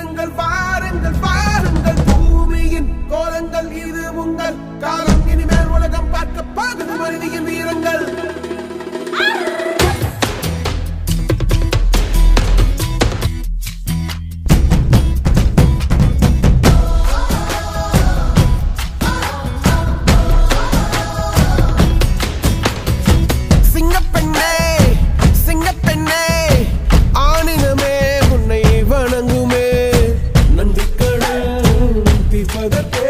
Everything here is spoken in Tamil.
இருங்கள் பாருங்கள் பாருங்கள் பூமியின் கோலங்கள் இது உங்கள் காலம். இனிமேல் உலகம் பார்க்க பார்க்க மனிதியின் வீரங்கள். சிங்கப்பெண் வணங்குமே நந்திக்கடல் தீர்ப்பதற்கே கருவி